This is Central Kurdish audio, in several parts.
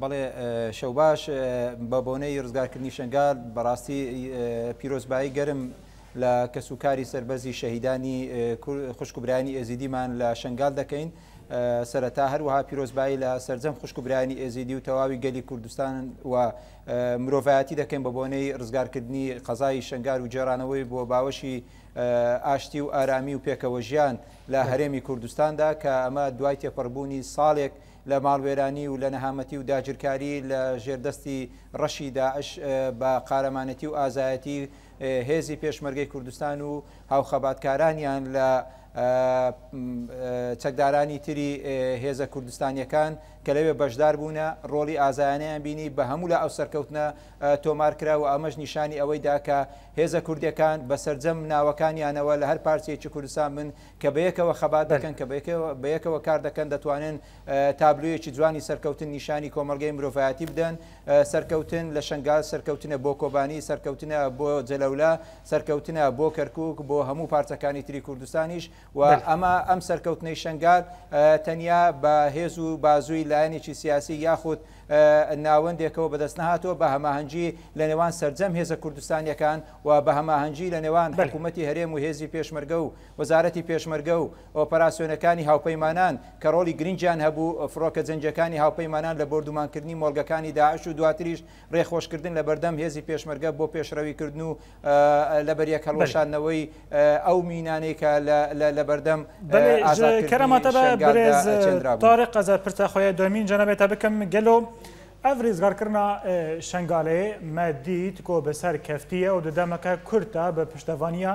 بەڵێ شەو باش بە بۆنەی ڕزگارکردنی شنگال بەڕاستی پیرۆزبایی گەرم لە کەس و کاری سربەرزی شەهیدانی خوشکبرانی ئێزیدیمان لە شنگال دەکەین سەرەتا هەروەها پیرۆزبایی لە سرجەم خوشکبرانی ئێزیدی و تەواوی گەلی کوردستان و مرۆڤایەتی دەکەین بە بۆنەی ڕزگارکردنی قەزای شنگار و جێرانەوەی بۆ باوەشی ئاشتی و ئارامی و پێکەوەژیان لە هەرێمی کوردستاندا کە ئەمە دوای تێپەڕبوونی ساڵێک لە ماڵوێرانی و لە نەهامەتی و داگیرکاری لە ژێر دەستی ڕەشی داعش بە قارەمانێتی و ئازایەتی هێزی پێشمەرگەی کوردستان و هاوخەباتکارانیان لە چەکدارانی تری هێزە کوردستانیەکان کە لەوێ بەشدار بوونە ڕۆڵی ئازایانەیان بینی بە هەموو لە ئەو سەرکەوتنە تۆمار کرا و ئەمەش نیشانی ئەوەی داکە هێزە کوردیەکان بە سەرجەم ناوەکانیانەوە لە هەر پارچەیەکی کوردستان بن کە بە یەکەوە خەبات دەکەن کە بە یەکەوە کار دەکەن دەتوانن تابلۆیەکی جوانی سەرکەوتن نیشانی کۆمەڵگەی مرۆڤایەتی بدەن سەرکەوتن لە شنگال سەرکەوتنە بۆ کۆبانی سەرکەوتنە بۆ جەلەولا سەرکەوتنە بۆ کەرکک بۆ هەموو پارچەکانی تری کوردستانیش و ئەمە ئەم سەرکەوتنەی شەنگال تەنیا بە هێز و بازووی لایەنێکی سیاسی یاخود ناوەندێکەوە بەدەست نەهاتووە بە هەماهەنگی لە نێوان سەرجەم هێزە کوردستانیەکان و بە هەماهەنگی لە نێوان حکوومەتی هەرێم و هێزی پێشمەرگە و وەزارەتی پێشمەرگە و ئۆپەراسیۆنەکانی هاوپەیمانان کە ڕۆڵی گرنگیان هەبوو فڕۆکە جەنگیەکانی هاوپەیمانان لە بۆردومانکردنی مۆڵگەکانی داعش و دواتریش رێخۆشکردن لەبەردەم هێزی پێشمەرگە بۆ پێشڕەویکردن و لەبەریەک هەڵوەشاندنەوەی ئەو مینانەی کە لەبەردەم ئەڤ ریزگارکردنا شەنگالێ مە دیت کۆ بەسەر کەفتیە و دەمەکە کورتە بە پشتەڤانیە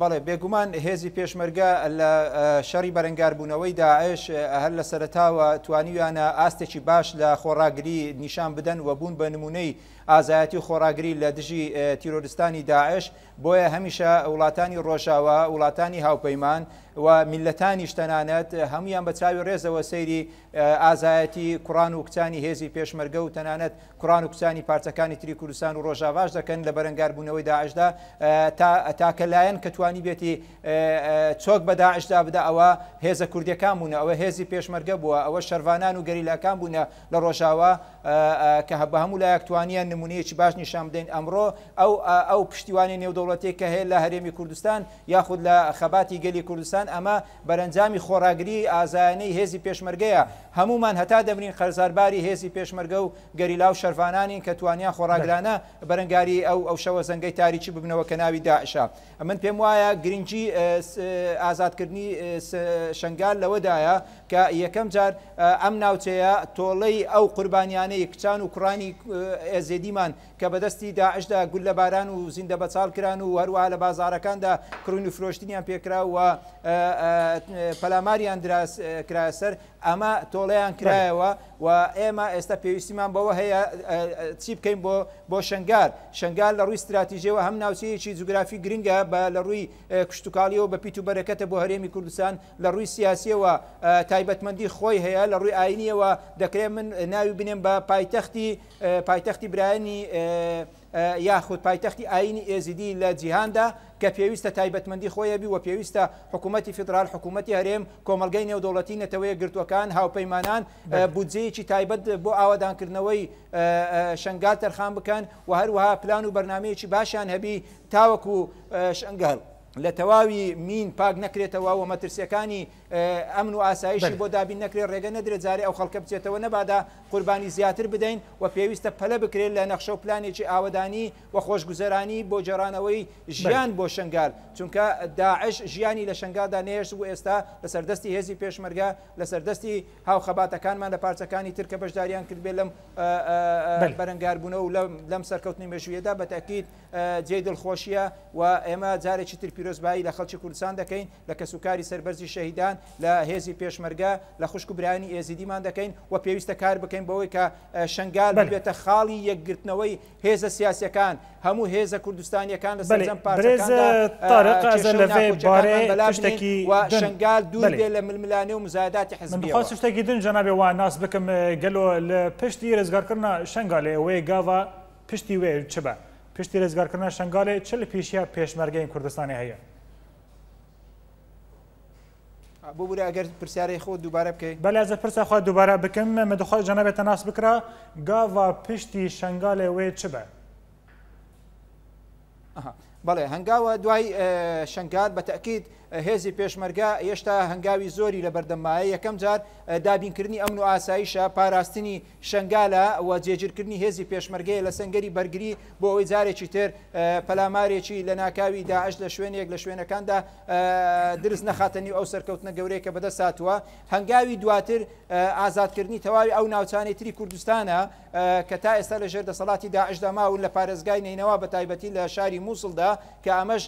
بەڵێ بێگومان هێزی پێشمەرگە لە شەڕی بەرەنگاربوونەوەی داعش هەر لە سەرتاوە توانیویانە ئاستێکی باش لە خۆڕاگری نیشان بدەن و بوون بە نمونەی ئازایەتی خۆڕاگری لە دژی تیرۆرستانی داعش بۆیە هەمیشە وڵاتانی ڕۆژاوە وڵاتانی هاوپەیمان و میلەتانی شتەنانەت هەمویان بە چاوی ڕێزەوە سەیری ئازایەتی کوڕان و کچانی هێزی پێشمەرگە و تەنانەت کوڕان و کچانی پارچەکانی تری کوردستان و ڕۆژاڤاش دەکەن لە بەرەنگاربوونەوەی داعشدا تا تاکە لایەن کە توانی بێتی چۆک بە داعشدا بدا ئەوە هێزە کوردیەکان بوون ئەوە هێزی پێشمەرگە بووە ئەوە شەرڤانان و گەریلاکان بوونە لە ڕۆژاوە کە هە بە هەموو لایەکتوانیان نمونەیەکی باش نیشان بدەین ئەمڕۆ ئەو ئەو پشتیوانی نێودەوڵەتی کە هەیە لە هەرێمی کوردستان یاخود لە خەباتی گەلی کوردستان ئەمە بەرەنجامی خۆراگری ئازایانەی هێزی پێشمەرگەیە هەموومان هەتا دەمرین قەرزارباری هێزی پێشمەرگە و گەریلا و شەرڤانانین کە توانیان خۆڕاگرانە بەرەنگاری ئەو ئەو شەوەزەنگەی تاریکی ببنەوە کە ناوی داعشە. من پێم وایە گرنگی ئازادکردنی شەنگال لەوەدایە کە یەکەم جار ئەم ناوچەیە تۆڵەی ئەو قوربانیانەی کچان و کوڕانی ئێزێدیمان کە بەدەستی داعشدا گوللەباران و زیندەبەچاڵ کران و هەروەها لە بازاڕەکاندا کڕین و فرۆشتنیان پێکرا و پەلاماریان دراس کرایە سەر ئەمە تۆڵەیان کرایەوە و ئێمە ئێستا پێویستیمان بەوە هەیە چی بکەین بۆ بۆ شنگال شنگال لە ڕووی استراتیژەوە هەم ناوچەیەکی جوگرافی گرنگە بە لە ڕووی کشتتوکاڵیەوە بە پیت و بەرەکەتە بۆ هەرێمی کوردستان لە ڕووی سیاسیەوە تایبەتمەندی خۆی هەیە لە ڕووی ئاینیەوە دەکرێت من ناوی بنێم بە پایتەختی پایتەختی برایانی یاخود پایتەختی ئایینی ئێزیدی لە جیهاندا کە پێویستە تایبەتمەندی خۆی هەبی و پێویستە حکوومەتی فیدڕال، حکوومەتی هەرێم، کۆمەڵگەی نێودەوڵەتی، نەتەوە یەکگرتووەکان، هاوپەیمانان بودجەیەکی تایبەت بۆ ئاوەدانکردنەوەی شەنگال تەرخان بکەن و هەروەها پلان و بەرنامەیەکی باشیان هەبی تاوەکوو شەنگال لە تەواوی مین پاک نەکرێتەوە و مەترسییەکانی ئەمن و ئاسایشی بۆ دابین نەکرێت، ڕێگە نەدرێت جارێ ئەو خەڵکە بچێتەوە، نەبادا قوربانی زیاتر بدەین و پێویستە پەلە بکرێت لە نەخشە و پلانێکی ئاوەدانی و خۆشگوزەرانی بۆ گێڕانەوەی ژیان بۆ شنگال، چونکە داعش ژیانی لە شنگالدا نەهێشت و ئێستا لەسەر دەستی هێزی پێشمەرگە، لەسەر دەستی هاوخەباتەکانمان لە پارچەکانی تر کە بەشداریان کردبێت لەم بەرەنگاربوونەوە و لەم سەرکەوتنی مێژوویەدا بە تەئکید جێی دڵخۆشییە و ئێمە جارێکی تر پیرۆزبایی لە خەڵکی کوردستان دەکەین. لە کەسوکاری سەربەرزی شەهیدان لە هێزی پێشمەرگە لە خوشک و برایانی ئێزیدیمان دەکەین و پێویستە کار بکەین بەوەی کە شنگال بەلێ. ببێتە خاڵی یەکگرتنەوەی هێزە سیاسیەکان هەموو هێزە کوردستانیەکان لە سەرجەم پارچەکاندا کێشە و ناکۆکیەکانمان بەلا بنێین و شنگال دوور بێت لە ململانێ و مزایداتی حزبیەوە. من شتێکی دن جەنابی وا ناس بکەم گەلۆ لە پشتی رزگارکردنا شنگالێ وەی گاڤا پشتی وێ چ بە؟ پشتی رزگارکردنا شنگالێ چ لە پیشیا پێشمەرگەین کوردستانێ هەیە؟ بۆ بوری ئەگەر پرسیارەی خۆ دووبارە بکەیت بەلاجە پرسە خۆ دووبارە بکەم مە دخۆ جەنابێت تەناس بکرا گاوا پشتی شنگالێ وێ چ بە بەڵێ هەنگاوە دوای شنگال بە تاکیید هێزی پێشمەرگا هێشتا هەنگاوی زۆری لە بەردەمایە یەکەم جار دابینکردنی ئەمن و ئاسایشە پاراستنی شنگالە و جێگیرکردنی هێزی پێشمەرگەیە لە سەنگەری بەرگری بۆ ئەوەی جارێکی تر پەلامارێکی لە ناکاوی داعش لە شوێنێک لە شوێنەکاندا درست نەخاتە نیو ئەو سەرکەوتنە گەورەیە کە بەدەست هاتووە هەنگاوی دواتر ئازادکردنی تەواوی ئەو ناوچانەی تری کوردستانە کە تا ئێستا لە ژێر دەسەڵاتی داعشدا ماون لە پارێزگای نینەوە بە تایبەتی لە شاری مووسڵدا کە ئەمەش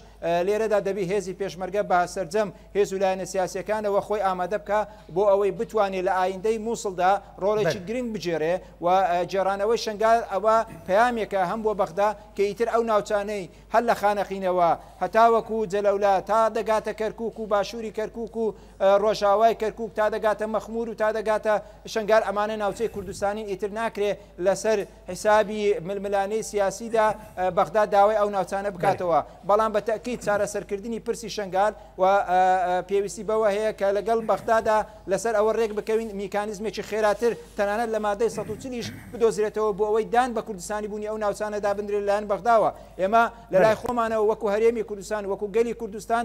لێرەدا دەبی هێزی پێشمەرگە بە سەرجەم هێز و لایەنە سیاسەکانەوە خۆی ئامادە بکە بۆ ئەوەی بتوانێت لە ئایندەی مووسڵدا ڕۆڵێکی گرنگ بجێرێ و جێرانەوەی شنگال ئەوە پامێکە هەم بۆ بەغدا کە ئیتر ئەو ناوچانەی هەر لە خانەقینەوە هەتاوەکو و جەلەولا تا دەگاتە کەرکک و باشووری کەرکک و ڕۆژاوای کەرکک تا دەگاتە مەخمور و تا دەگاتە شنگال ئەمانە ناوچەی کوردستانی ئیتر ناکرێ لەسەر حیسابی ململانێی سیاسیدا بەغدا داوای ئەو ناوچانە بکاتەوە بەڵام بە تەکیت چارەسەرکردنی پرسی شنگال و پێویستی بەوە هەیە کە لەگەڵ بەغدادا لەسەر ئەوە ڕێک بکەوین میکانیزمێکی خێراتر تەنانەت لە مادەی 1940 بدۆزرێتەوە بۆ ئەوەی دان بە کوردستانی بوونی ئەو ناوچانەدا بنرێت لایەن بەغداوە ئێمە لە لای خۆمانەوە وەکو هەرێمی کوردستان وەکو گەلی کوردستان